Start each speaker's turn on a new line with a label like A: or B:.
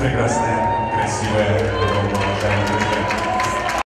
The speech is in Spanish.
A: Regrese, creció